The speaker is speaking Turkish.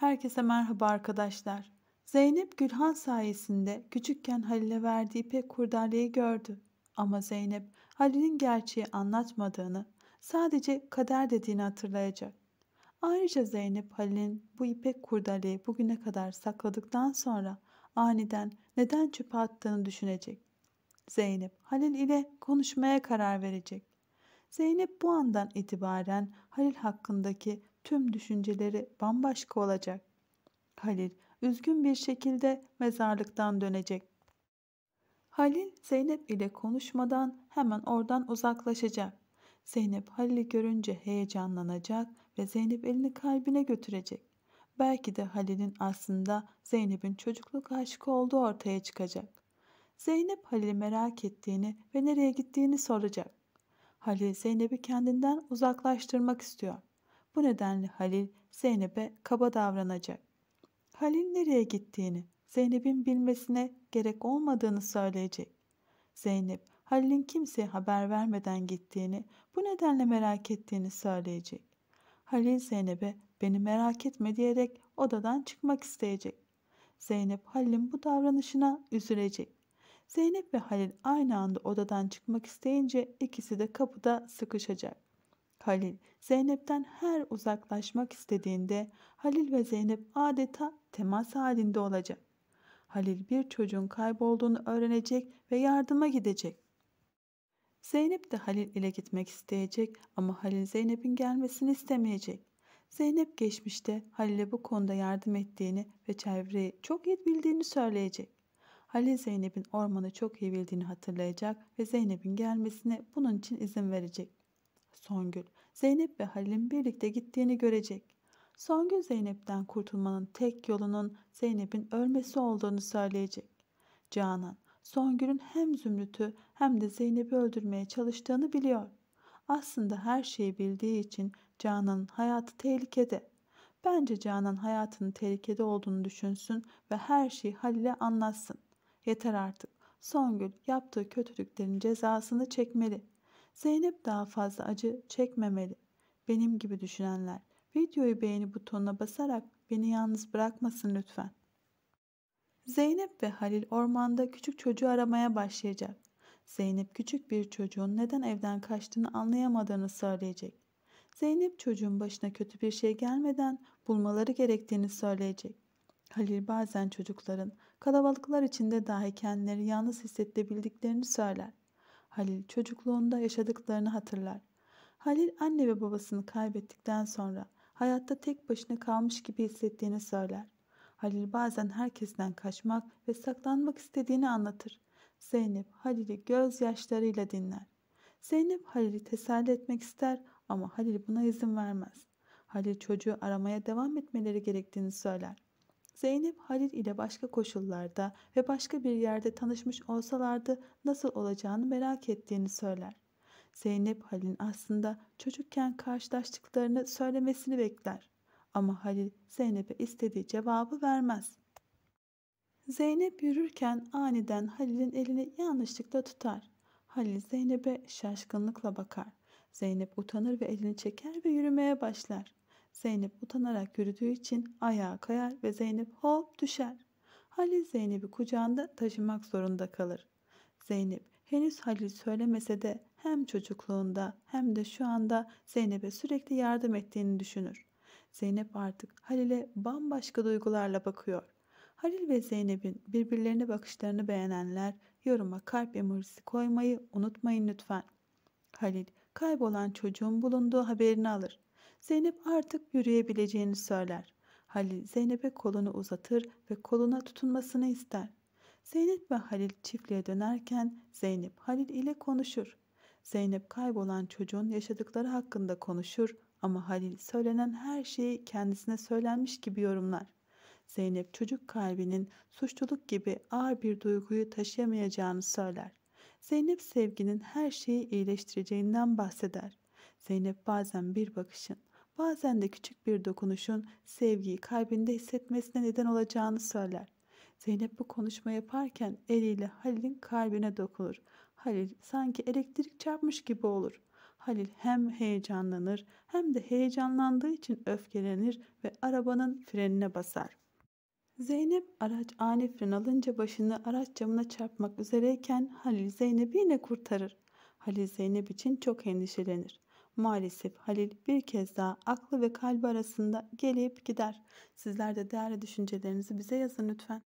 Herkese merhaba arkadaşlar. Zeynep Gülhan sayesinde küçükken Halil'e verdiği ipek kurdaleyi gördü. Ama Zeynep Halil'in gerçeği anlatmadığını, sadece kader dediğini hatırlayacak. Ayrıca Zeynep Halil'in bu ipek kurdaleyi bugüne kadar sakladıktan sonra aniden neden çöpe attığını düşünecek. Zeynep Halil ile konuşmaya karar verecek. Zeynep bu andan itibaren Halil hakkındaki tüm düşünceleri bambaşka olacak. Halil üzgün bir şekilde mezarlıktan dönecek. Halil Zeynep ile konuşmadan hemen oradan uzaklaşacak. Zeynep Halil'i görünce heyecanlanacak ve Zeynep elini kalbine götürecek. Belki de Halil'in aslında Zeynep'in çocukluk aşkı olduğu ortaya çıkacak. Zeynep Halil'i merak ettiğini ve nereye gittiğini soracak. Halil Zeynep'i kendinden uzaklaştırmak istiyor. Bu nedenle Halil Zeynep'e kaba davranacak. Halil nereye gittiğini, Zeynep'in bilmesine gerek olmadığını söyleyecek. Zeynep, Halil'in kimseye haber vermeden gittiğini, bu nedenle merak ettiğini söyleyecek. Halil Zeynep'e beni merak etme diyerek odadan çıkmak isteyecek. Zeynep Halil'in bu davranışına üzülecek. Zeynep ve Halil aynı anda odadan çıkmak isteyince ikisi de kapıda sıkışacak. Halil, Zeynep'ten her uzaklaşmak istediğinde Halil ve Zeynep adeta temas halinde olacak. Halil bir çocuğun kaybolduğunu öğrenecek ve yardıma gidecek. Zeynep de Halil ile gitmek isteyecek ama Halil Zeynep'in gelmesini istemeyecek. Zeynep geçmişte Halil'e bu konuda yardım ettiğini ve çevreyi çok iyi bildiğini söyleyecek. Halil Zeynep'in ormanı çok iyi bildiğini hatırlayacak ve Zeynep'in gelmesine bunun için izin verecek. Songül, Zeynep ve Halil'in birlikte gittiğini görecek. Songül Zeynep'ten kurtulmanın tek yolunun Zeynep'in ölmesi olduğunu söyleyecek. Canan, Songül'ün hem Zümrüt'ü hem de Zeynep'i öldürmeye çalıştığını biliyor. Aslında her şeyi bildiği için Canan'ın hayatı tehlikede. Bence Canan hayatının tehlikede olduğunu düşünsün ve her şeyi Halil'e anlatsın. Yeter artık. Songül yaptığı kötülüklerin cezasını çekmeli. Zeynep daha fazla acı çekmemeli. Benim gibi düşünenler videoyu beğeni butonuna basarak beni yalnız bırakmasın lütfen. Zeynep ve Halil ormanda küçük çocuğu aramaya başlayacak. Zeynep küçük bir çocuğun neden evden kaçtığını anlayamadığını söyleyecek. Zeynep çocuğun başına kötü bir şey gelmeden bulmaları gerektiğini söyleyecek. Halil bazen çocukların kalabalıklar içinde dahi kendileri yalnız hissedebildiklerini söyler. Halil çocukluğunda yaşadıklarını hatırlar. Halil anne ve babasını kaybettikten sonra hayatta tek başına kalmış gibi hissettiğini söyler. Halil bazen herkesten kaçmak ve saklanmak istediğini anlatır. Zeynep Halil'i gözyaşlarıyla dinler. Zeynep Halil'i teselli etmek ister ama Halil buna izin vermez. Halil çocuğu aramaya devam etmeleri gerektiğini söyler. Zeynep Halil ile başka koşullarda ve başka bir yerde tanışmış olsalardı nasıl olacağını merak ettiğini söyler. Zeynep Halil'in aslında çocukken karşılaştıklarını söylemesini bekler. Ama Halil Zeynep'e istediği cevabı vermez. Zeynep yürürken aniden Halil'in elini yanlışlıkla tutar. Halil Zeynep'e şaşkınlıkla bakar. Zeynep utanır ve elini çeker ve yürümeye başlar. Zeynep utanarak yürüdüğü için ayağa kayar ve Zeynep hop düşer. Halil Zeynep'i kucağında taşımak zorunda kalır. Zeynep henüz Halil söylemese de hem çocukluğunda hem de şu anda Zeynep'e sürekli yardım ettiğini düşünür. Zeynep artık Halil'e bambaşka duygularla bakıyor. Halil ve Zeynep'in birbirlerine bakışlarını beğenenler yoruma kalp emojisi koymayı unutmayın lütfen. Halil kaybolan çocuğun bulunduğu haberini alır. Zeynep artık yürüyebileceğini söyler. Halil Zeynep'e kolunu uzatır ve koluna tutunmasını ister. Zeynep ve Halil çiftliğe dönerken Zeynep Halil ile konuşur. Zeynep kaybolan çocuğun yaşadıkları hakkında konuşur ama Halil söylenen her şeyi kendisine söylenmiş gibi yorumlar. Zeynep çocuk kalbinin suçluluk gibi ağır bir duyguyu taşıyamayacağını söyler. Zeynep sevginin her şeyi iyileştireceğinden bahseder. Zeynep bazen bir bakışın, bazen de küçük bir dokunuşun sevgiyi kalbinde hissetmesine neden olacağını söyler. Zeynep bu konuşma yaparken eliyle Halil'in kalbine dokunur. Halil sanki elektrik çarpmış gibi olur. Halil hem heyecanlanır hem de heyecanlandığı için öfkelenir ve arabanın frenine basar. Zeynep araç ani fren alınca başını araç camına çarpmak üzereyken Halil Zeynep'i yine kurtarır. Halil Zeynep için çok endişelenir. Maalesef Halil bir kez daha aklı ve kalbi arasında gelip gider. Sizler de değerli düşüncelerinizi bize yazın lütfen.